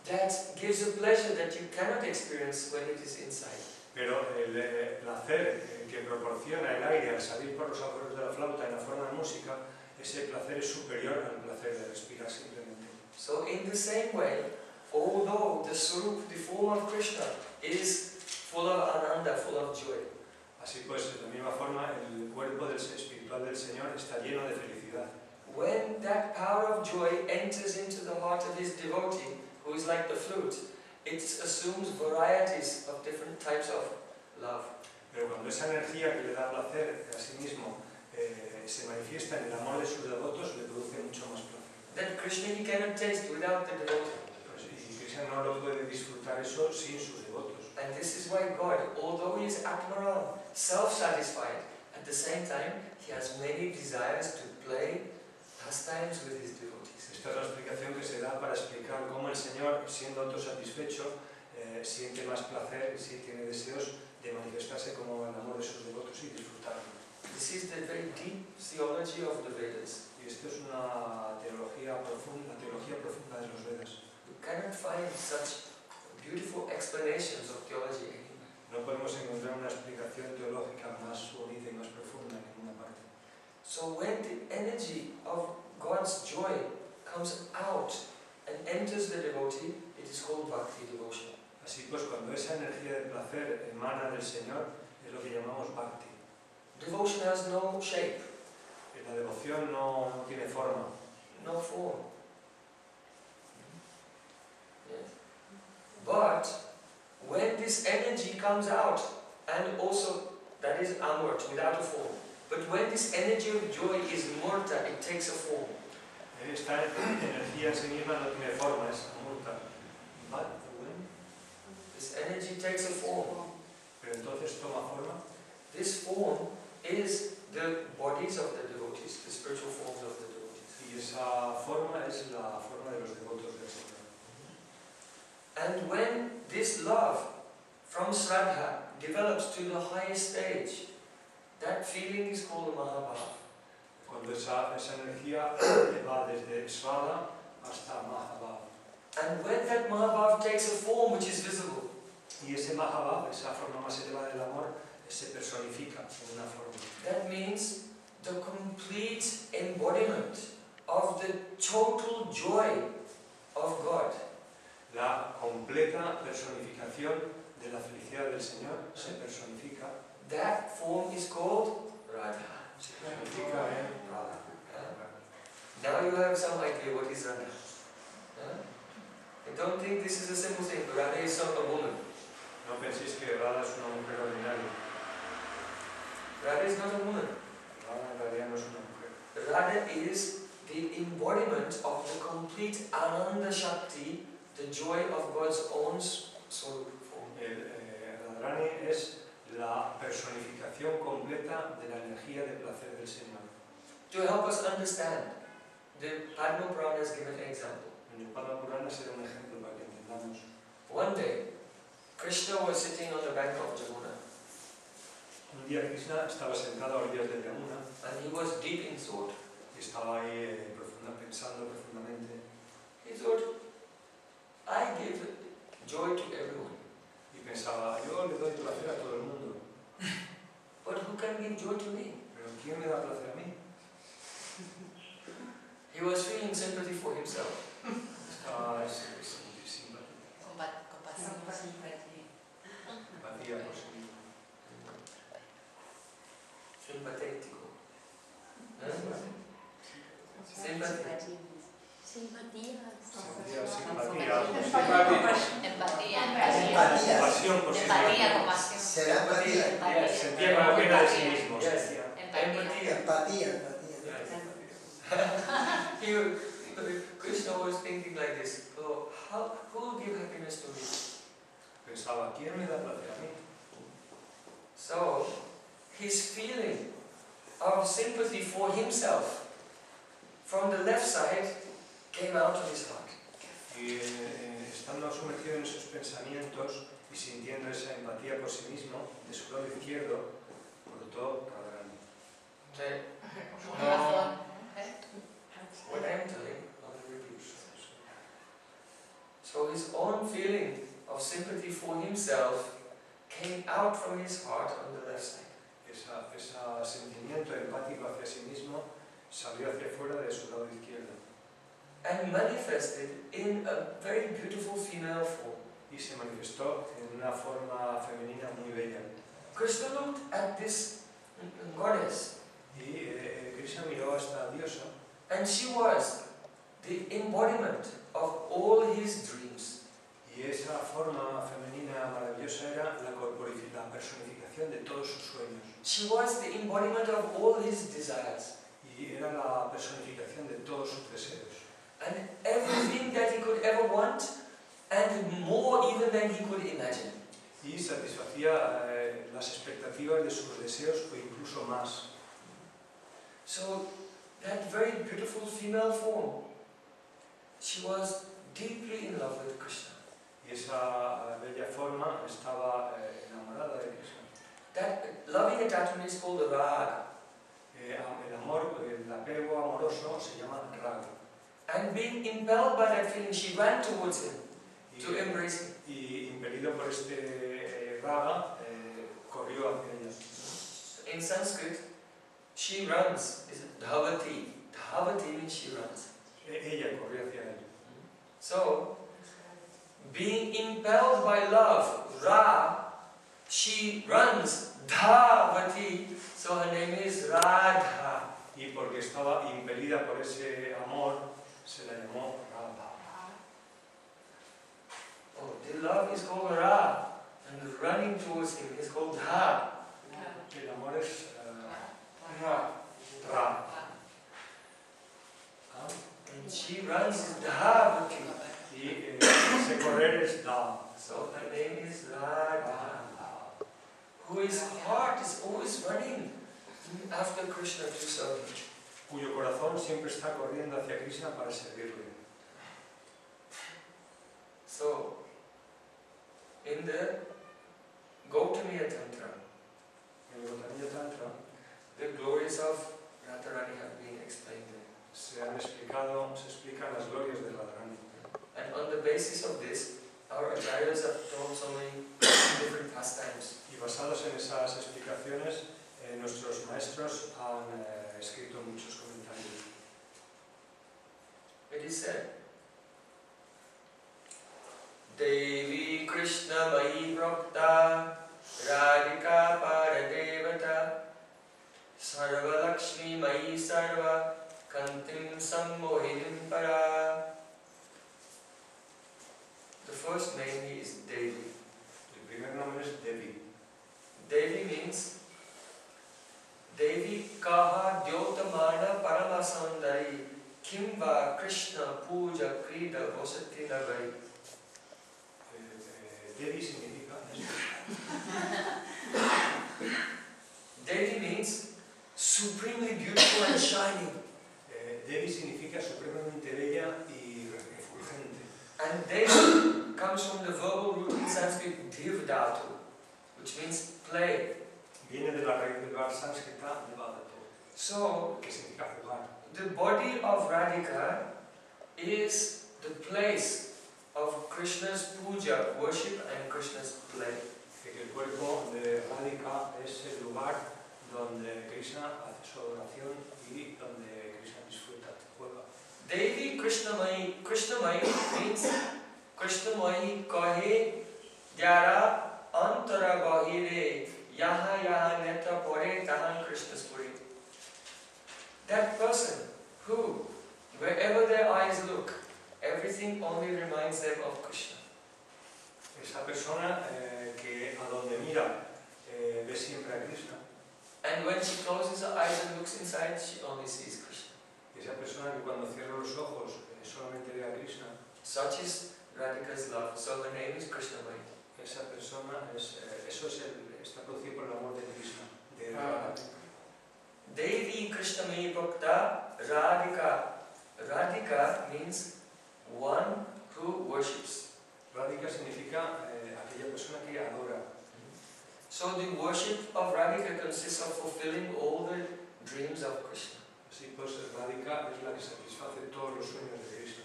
that gives a pleasure that you cannot experience when it is inside. Pero el, eh, placer eh, que proporciona el aire al salir por los agujeros de la flauta en la forma de música, ese placer es superior al placer de respirar simplemente. So, in the same way, although the Swarup, the form of Krishna, is full of ananda, full of joy, Así pues, de la misma forma, el cuerpo del espiritual del Señor está lleno de felicidad. when that power of joy enters into the heart of his devotee, who is like the flute, it assumes varieties of different types of love. Pero cuando esa energía que le da placer a sí mismo eh, se manifiesta en el amor de sus devotos, le produce mucho más placer. That Krishna he cannot taste without the devotee. No lo puede disfrutar eso sin sus devotos. And this is why God, although he is Atmaram, self-satisfied, at the same time he has many desires to play pastimes with his devotees. Esta es la explicación que se da para explicar cómo el Señor, siendo autosatisfecho, eh, siente más placer y sí tiene deseos de manifestarse como el amor de sus devotos y disfrutarlo. This is the very deep theology of the Vedas. Y esto es una teología profunda, la teología profunda de los Vedas. Cannot find such beautiful explanations of theology anywhere. No podemos encontrar una explicación teológica más bonita y más profunda en ninguna parte. So when the energy of God's joy comes out and enters the devotee, it is called bhakti devotion. Así pues, cuando esa energía de placer emana del Señor, es lo que llamamos bhakti. Devotion has no shape, La devoción no, no tiene forma, no form. But when this energy comes out, and also that is amurt, without a form. But when this energy of joy is murta, it takes a form. Esta energía en sí misma no tiene forma, es amurta. But when- This energy takes a form. Pero entonces toma forma. This form is the bodies of the devotees, the spiritual forms of the devotees. Y esa forma es la forma de los devotos. And when this love from Sraddha develops to the highest stage, that feeling is called Mahabhav. Cuando esa, esa energía va desde Svada hasta Mahabhav. And when that Mahabhav takes a form which is visible, Y ese Mahabhav, esa forma más elevada del amor, se personifica en una forma. that means the complete embodiment of the total joy of God. La completa personificación de la felicidad del Señor se personifica, That form is called Radha. se personifica en Radha. Now you have some idea what is Radha. I don't think this is a simple thing. Radha is not a woman. No penséis que Radha es una mujer ordinaria. Radha is not a woman. Radha en realidad no es una mujer. Radha is the embodiment of the complete Ananda Shakti, the joy of God's own soul form. El, eh, Radharani es la personificación completa de la energía de placer del Señor. To help us understand, the Padma Purana has given an example. El Padma Purana será un ejemplo para que entendamos. One day, Krishna was sitting on the bank of Jamuna Un día Krishna estaba sentado a orillas del Yamuna and he was deep in thought. y estaba ahí eh, profunda, pensando profundamente. He thought, I give joy to everyone. Y pensaba, yo le doy placer a todo el mundo. But who can give joy to me? Pero ¿quién me da placer a mí? He was feeling sympathy for himself. Estaba simpatía. Compasión. Simpatía por sí mismo. Simpatético. ¿Eh? Simpatético. Sympathy. Simpatía. Sentía simpatía, Empatía. Empatía. pasión por sí Empatía, mismo. compasión. Será empatía. Empatía. Sentía como pena de sí mismo. Yes. sentía. Empatía. Empatía, empatía. He, you know, Krishna was thinking like this, oh, how, who will give happiness to me? Pensaba, ¿quién me da placer a mí? So, his feeling of sympathy for himself from the left side came out of his heart. Y eh, estando sumergido en esos pensamientos y sintiendo esa empatía por sí mismo, de su lado izquierdo, brotó Radharani. Corazón. ¿eh? What I'm telling, I'll reduce. So his own feeling of sympathy for himself came out from his heart on the left side. Esa- Ese sentimiento empático hacia sí mismo salió hacia fuera de su lado izquierdo and manifested in a very beautiful female form. Y se manifestó en una forma femenina muy bella. Krishna looked at this goddess. Y eh, eh Krishna miró a esta diosa. And she was the embodiment of all his dreams. Y esa forma femenina maravillosa era la, la personificación de todos sus sueños. She was the embodiment of all his desires. Y era la personificación de todos sus deseos. And everything that he could ever want, and more even than he could imagine. y satisfacía eh, las expectativas de sus deseos o incluso más. So, that very beautiful female form, she was deeply in love with Krishna. Y esa eh, bella forma estaba eh, enamorada de Krishna. That loving attachment is called rag. Eh, el amor, el apego amoroso se llama raga. And being impelled by that feeling, she ran towards him Y, to embrace him. y impelido por este eh, raga, eh, corrió hacia ella. In Sanskrit, she runs. Is dhavati. Dhavati means she runs. Ella corrió hacia él. So, being impelled by love, Ra, she runs. Dhavati. So her name is Radha. Y porque estaba impelida por ese amor, se llamó Radha. Oh, the love is called Ra, and running towards him is called Dha. El amor es Ra. Ra. Ah, And she runs Dhavati. Y ese correr es Da. So her name is Radha. Whose heart is always running after Krishna to serve. Cuyo corazón siempre está corriendo hacia Krishna para servirle. So, in the Gautamiya Tantra, En el Gotamiya Tantra the glories of Radharani have been explained there. se han explicado, se explican las glorias de Radharani. And on the basis of this, our acharyas have taught so many different pastimes. Y basados en esas explicaciones, eh, nuestros maestros han eh, escrito muchos comentarios. It is said, Devi Krishna Mai Bhakta Radhika Paradevata Sarva Lakshmi Mai Sarva Kantim Sammohinim Para The first name is Devi. El primer nombre es Devi. Devi means Devi Kaha Kimva Krishna Puja Krida Vosati Nagai. Eh, eh, Devi significa Devi means supremely beautiful and shining. Devi significa supremamente bella y refulgente. And Devi comes from the verbal root in Sanskrit Devdatu, which means play. Viene de la raíz del bar sánscrita Devadato, So, que significa jugar. the body of Radhika is the place of Krishna's puja, worship, and Krishna's play. Que el cuerpo de Radhika es el lugar donde Krishna hace su adoración y donde Krishna disfruta, juega. Krishnamai, Krishnamai means Krishnamai kahe dyara antara bahire yaha yaha neta pore tahan Krishna spuri. That person who, wherever their eyes look, everything only reminds them of Krishna. Esa persona eh, que a donde mira eh, ve siempre a Krishna. And when she closes her eyes and looks inside, she only sees Krishna. Esa persona que cuando cierra los ojos eh, solamente ve a Krishna. Such is Radhika's love. So her name is Krishnamai. Esa persona, es, eh, eso es el, está producido por el amor de Krishna. De Ah. Devi Krishnamai Bhakta Radhika. Radhika means one who worships. Radhika significa eh, aquella persona que adora. So the worship of Radhika consists of fulfilling all the dreams of Krishna. Así pues, Radhika es la que satisface todos los sueños de Krishna.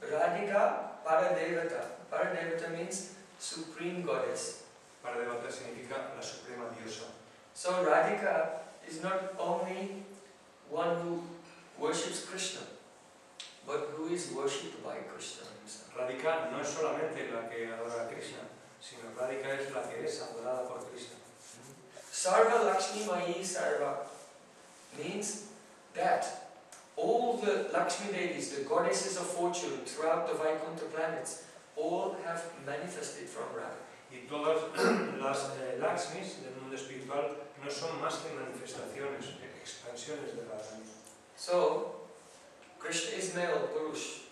Radhika Paradevata. Paradevata means supreme goddess. Para Devata significa la suprema diosa. So Radhika is not only one who worships Krishna, but who is worshipped by Krishna himself. Radhika no es solamente la que adora a Krishna, sino Radhika es la que es adorada por Krishna. Sarva Lakshmi Mayi Sarva means that all the Lakshmi Devis, the goddesses of fortune throughout the Vaikuntha planets, all have manifested from Radha. Y todas las eh, Lakshmis del mundo espiritual no son más que manifestaciones, eh, expansiones de Radharani. So, Krishna is male, Purush,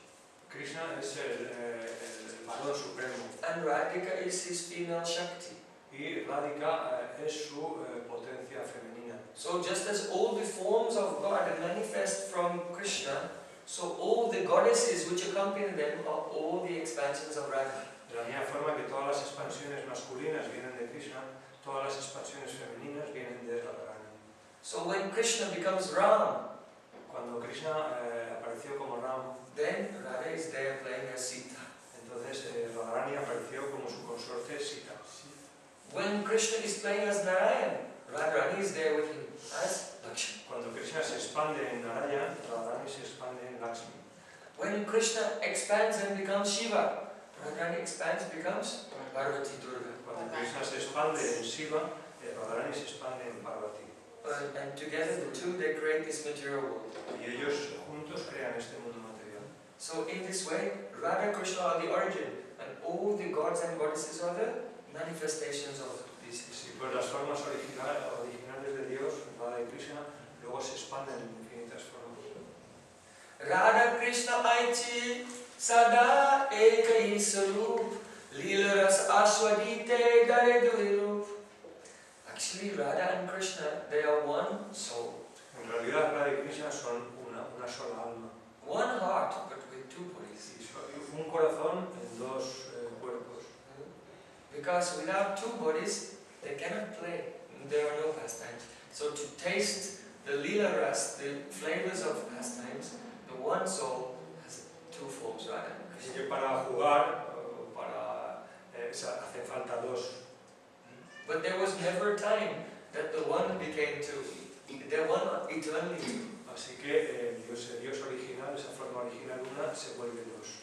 Krishna es el, eh, el varón supremo and Radhika is his female Shakti. y Radhika eh, es su eh, potencia femenina. So just as all the forms of God manifest from Krishna, so all the goddesses which accompany them are all the expansions of Radha. De la misma forma que todas las expansiones masculinas vienen de Krishna, todas las expansiones femeninas vienen de Radharani. So when Krishna becomes Ram, Cuando Krishna eh, apareció como Ram, then Radha is there playing as Sita. entonces eh, Radharani apareció como su consorte Sita. When Krishna is playing as Narayan, Radharani is there with him as Lakshmi. Cuando Krishna se expande en Narayan, Radharani se expande en Lakshmi. When Krishna expands and becomes Shiva, Radharani expands becomes Parvati Durga. Cuando Krishna se expande en Shiva, eh, Radharani se expande en Parvati. Uh, and together the two they create this material world. Y ellos juntos crean este mundo material. So in this way, Radha Krishna are the origin, and all the gods and goddesses are the manifestations of these. Sí, pues las formas original- originales de Dios, Radha y Krishna, luego se expanden en infinitas formas. Radha Krishna Aichi Sada Ekai Sarup Leela Ras Aswadite Dare Duirup. Actually, Radha and Krishna, they are one soul, En realidad, Radha y Krishna son una, una sola alma. one heart, but with two bodies. Un corazón en dos eh, cuerpos. Because without two bodies, they cannot play. There are no pastimes. So to taste the lila ras, the flavors of pastimes, the one soul estufo, claro. Que si que para jugar, para, eh, hacen falta dos. But there was never a time that the one became two. The one eternally two. Así que eh, el Dios, el Dios original, esa forma original una, se vuelve dos.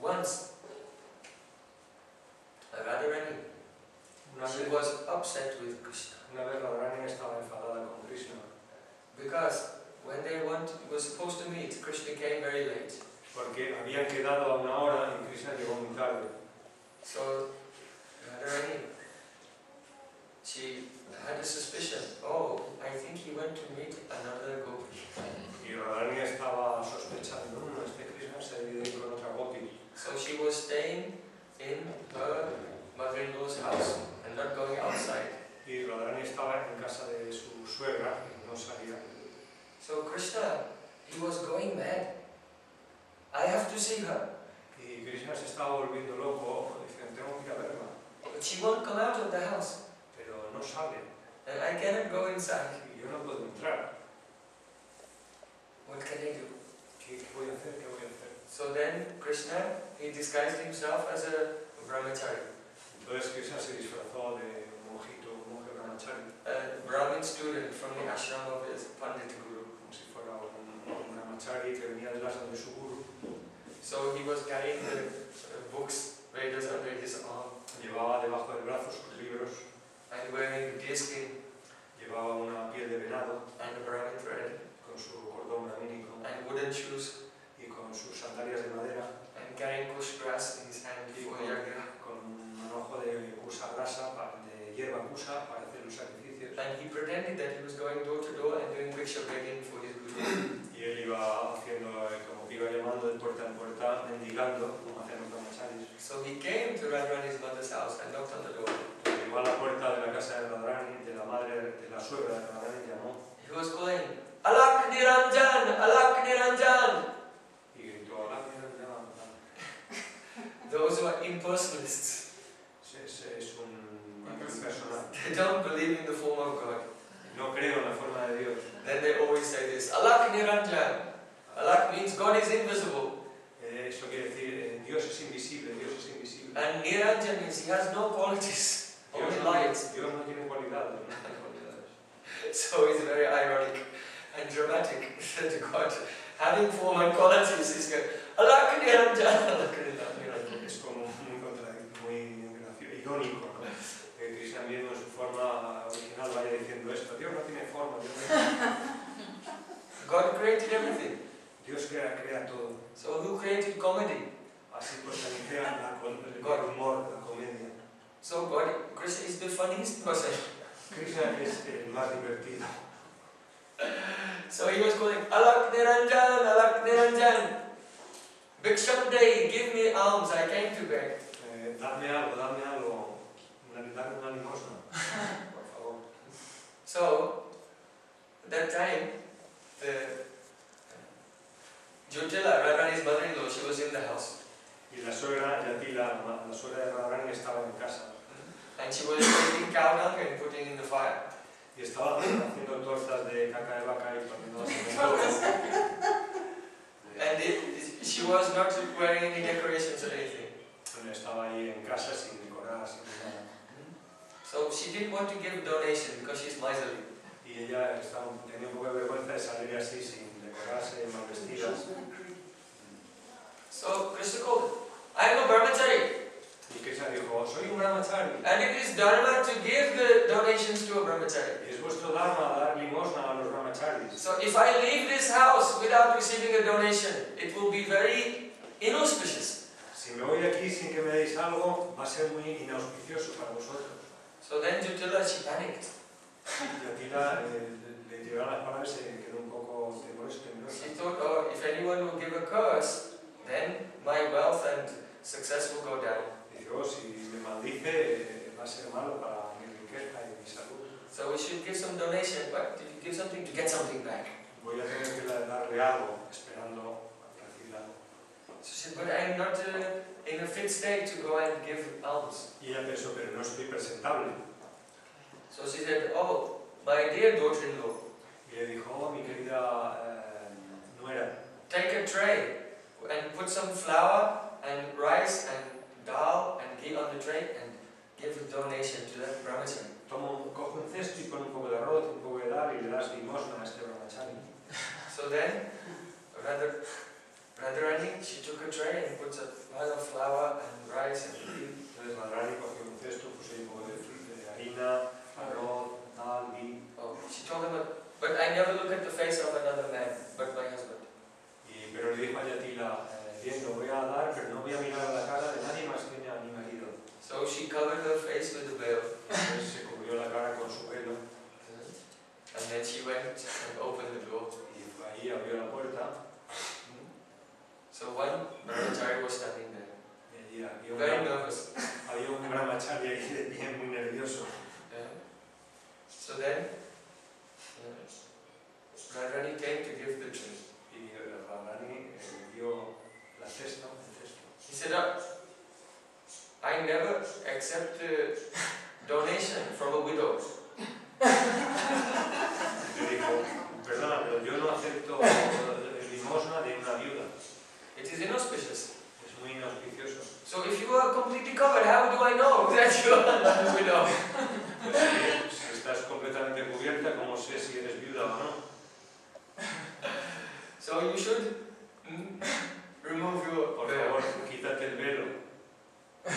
Once, Radharani, una vez, she was upset with Krishna. Una vez Radharani estaba enfadada con Krishna. Because when they want, were supposed to meet, Krishna came very late. porque habían quedado a una hora y Krishna llegó muy tarde. So Radharani, she had a suspicion. Oh, I think he went to meet another gopi. Y Radharani estaba sospechando, no, este Krishna se ha ido con otra gopi. So she was staying in her mother-in-law's house and not going outside. Y Radharani estaba en casa de su suegra y no salía. So Krishna, he was going mad. I have to see her. Y Krishna se estaba volviendo loco, diciendo, tengo que ir a verla. But she won't come out of the house. Pero no sale. And I cannot go inside. Y yo no puedo entrar. What can I do? ¿Qué, qué voy a hacer? ¿Qué voy a hacer? So then Krishna, he disguised himself as a brahmachari, Entonces Krishna se disfrazó de monjito, monje brahmachari, a Brahmin student from the ashram of his Pandit Guru. fuera una machari que venía del asa de Shuguru. So he was carrying the books readers under his arm. Llevaba debajo del brazo sus libros. And wearing deer skin. Llevaba una piel de venado. And a brown thread. Con su cordón bramínico. And wooden shoes. Y con sus sandalias de madera. And carrying kush grass in his hand. Y con, con un manojo de kusa grasa, de hierba kusa, para hacer los sacrificios. And he pretended that he was going door to door and doing picture begging for his y él iba haciendo, eh, como que iba llamando de puerta en puerta, mendigando, como hacen los brahmacharis. So he came to Radharani's mother's house and knocked on the door. Llegó a la puerta de la casa de Radharani, de la madre, de la suegra de Radharani, llamó He was calling, Alak Niranjan, Alak Niranjan. y gritó, "Alá, mira, mira, mira". Those who are impersonalists, Es, es, es un, un personal. they don't believe in the form of God. No creo en la forma de Dios. Then they always say this, Alak Niranjan. Alak means God is invisible. Eh, eso quiere decir, eh, Dios es invisible, Dios es invisible. And Niranjan means he has no qualities, Dios only no, light. Dios no tiene cualidades, no tiene cualidades. So it's very ironic and dramatic that God, having form and qualities, is going, Niranjan, Niranjan. Es como muy contradictorio, muy irónico, ¿no? Krishna viendo en su forma original vaya diciendo esto, Dios no tiene forma, Dios, no- God created everything. Dios crea, crea todo. So who created comedy? Así pues también crea la, el God. humor, la comedia. So God, Krishna is the funniest person. Krishna es el más divertido. So he was calling, Alak Niranjan, Alak Niranjan. Bhiksham Day, give me alms, I came to beg. Eh, dame algo, dame algo, una, dame una limosna. So, at that time, the Jatila, Radharani's mother-in-law, she was in the house. Y la suegra, Yatila, la, suegra de Radharani estaba en casa mm-hmm. And she was taking cow dung and putting in the fire. y estaba haciendo tortas de caca de vaca y poniéndolas en el fuego. And it, she was not wearing any decorations or anything. Bueno, Estaba ahí en casa sin decorar, sin nada. So she didn't want to give donation because she's miserly. Y ella estaba, tenía un poco de vergüenza de salir así sin decorarse, mal vestidas. So Krishna called I am a brahmachari. Y Krishna dijo, soy un brahmachari. And it is dharma to give the donations to a brahmachari. Y es vuestro dharma dar limosna a los brahmacharis. So if I leave this house without receiving a donation, it will be very inauspicious. Si me voy de aquí sin que me deis algo, va a ser muy inauspicioso para vosotros. So then Jutila, she panicked. eh le tiraron las palabras y se quedó un poco temerosa. She thought, oh, if anyone will give a curse, then my wealth and success will go down. Dice, oh, si me maldice, eh, va a ser malo para mi riqueza y mi salud. So we should give some donation, but give something to get something back. Voy a tener que darle algo, esperando she said, but I am not uh, in a fit state to go and give alms. Y ella pensó, pero no estoy presentable. So she said, oh, my dear daughter-in-law, Y le dijo, oh, mi querida eh, nuera, take a tray and put some flour and rice and dal and ghee on the tray and give a donation to that brahmachari. toma un, cesto y pone un poco de arroz, un poco de dal y le das limosna a este brahmachari. So then, rather, Radharani, she took a tray and put a pile of flour and rice and ghee. Entonces Radharani cogió un cesto, puso ahí un poco de, harina, arroz, dal, ghee. Oh, she told him, but I never look at the face of another man, but my husband. Y, pero le dijo a Yatila, eh, bien, lo voy a dar, pero no voy a mirar a la cara de nadie más que a mi marido. So she covered her face with a veil. Entonces se cubrió la cara con su pelo And then she went and opened the door. y ahí, abrió la puerta So one brahmachari was standing there, y allí había very nervous. había un brahmachari ahí de pie muy nervioso. Yeah. So then, uh, Radharani came to give the tray. Y Radharani eh, dio la cesta, el cesto. He said, "Uh, I never accept uh, donation from a widow. Le dijo, perdona, pero yo no acepto limosna de una viuda. It is inauspicious. Es muy inauspicioso. So if you are completely covered, how do I know that you are widow? Pues si, si estás completamente cubierta, ¿cómo sé si eres viuda o no? So you should mm, remove your Por favor, quítate el velo.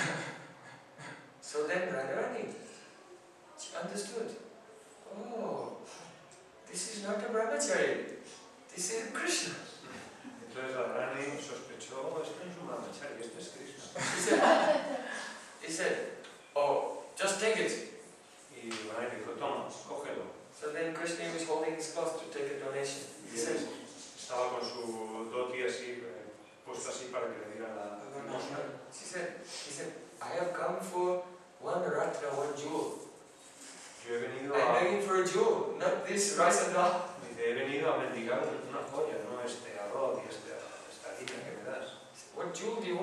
So then Radharani, understood. Oh, this is not a brahmachari. This is Krishna. Entonces sospechó, "Oh, esto no es un brahmachari, esto es Krishna. He said, oh, just take it. Y Rani dijo, toma, cógelo. So then Krishna was holding his cloth to take a donation. He said, estaba con su doti así, eh, puesto así para que le diera la limosna. she said, he said, I have come for one ratna, one jewel. Yo he venido I'm begging for a jewel, not this rice and dal.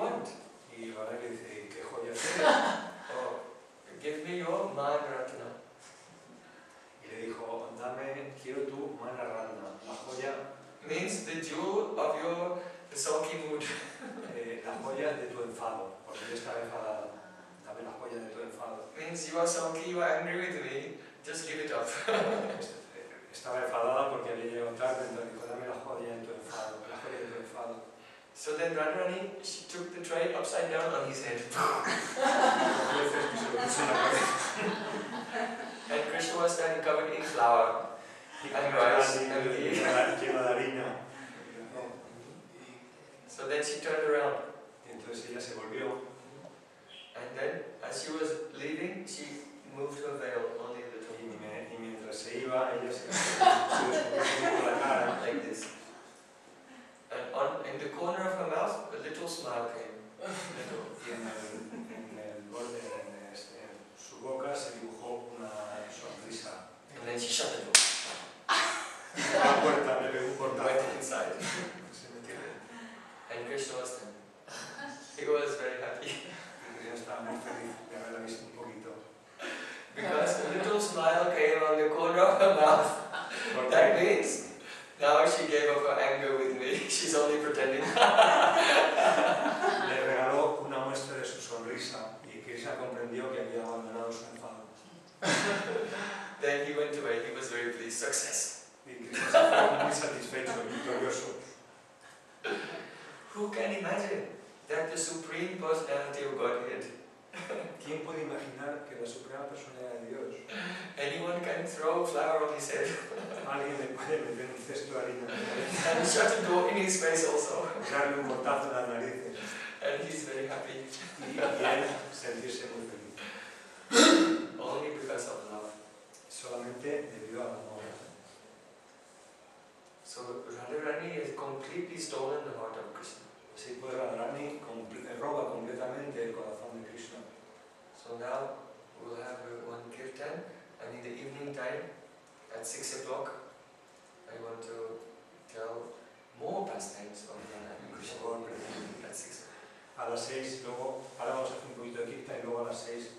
Want? Y le dice, "¿Y ¿qué joya? Oh, give me your man ratna. Y le dijo, dame, quiero tu mana rana, la joya, Means the jewel of your sulky mood. eh, la joya de tu enfado, porque ella estaba enfadada. Dame la joya de tu enfado. Means you are sulky, you are angry with me, just give it up. Estaba enfadada porque había llegado tarde, entonces dijo, dame la joya de tu enfado, la joya de tu enfado. So then Radharani, she took the tray upside down on his head. Dos veces que se lo puso en la cabeza. And Krishna was standing covered in flour. And rice, and y- ghee. lleno de harina. So then she turned around. Y entonces ella se volvió And then, as she was leaving, she moved her veil only a little. y, me- y mientras se iba, ella se, se descubrió un poco la cara. Like this. And on, in the corner of her mouth, a little smile came. Little. Y en el, en el borde, en, este, en su boca se dibujó una sonrisa. And then she shut the door. La puerta le pegó un and portazo. Went inside. Se metió. And Krishna was there. He was very happy. Krishna estaba muy feliz de haberla visto un poquito. Because a little smile came on the corner of her mouth. That means now she gave up her anger with me. She's only pretending. le regaló una muestra de su sonrisa y Krishna comprendió que había abandonado su enfado. Then he went away. He was very pleased. Success. Y Krishna se fue muy satisfecho, victorioso. Who can imagine that the Supreme Personality of Godhead, ¿Quién puede imaginar que la Suprema Personalidad de Dios, anyone can throw flour on his head alguien le puede meter un cesto de harina la and shut a door in his face also? darle un portazo en las narices And he's very happy. y él sentirse muy feliz? Only because of love. Solamente debido al amor. So Radharani has completely stolen the heart of Krishna. Así Radharani comple- roba completamente el corazón de Krishna. So now we'll have one kirtan and in the evening time at 6 o'clock I want to tell more pastimes of Radha and Krishna at 6 A las seis, luego, ahora vamos a hacer un poquito de kirtan y luego a las seis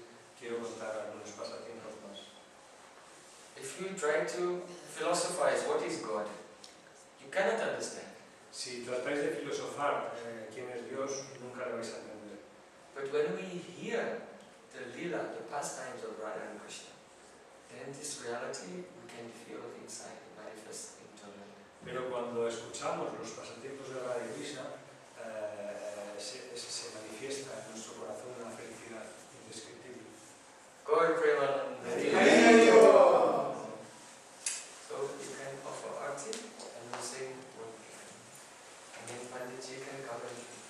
quiero contar algunos pasatiempos más. If you try to philosophize what is God, you cannot understand. Si tratáis de filosofar eh, quién es Dios, nunca lo vais a entender. But when we hear the lila, the pastimes of Radha and Krishna, then this reality we can feel inside, manifest internally. Pero cuando escuchamos los pasatiempos de Radha y Krishna, eh, se, se manifiesta en nuestro corazón una felicidad indescriptible. Gol Premanand. So you can offer arti and we sing and then.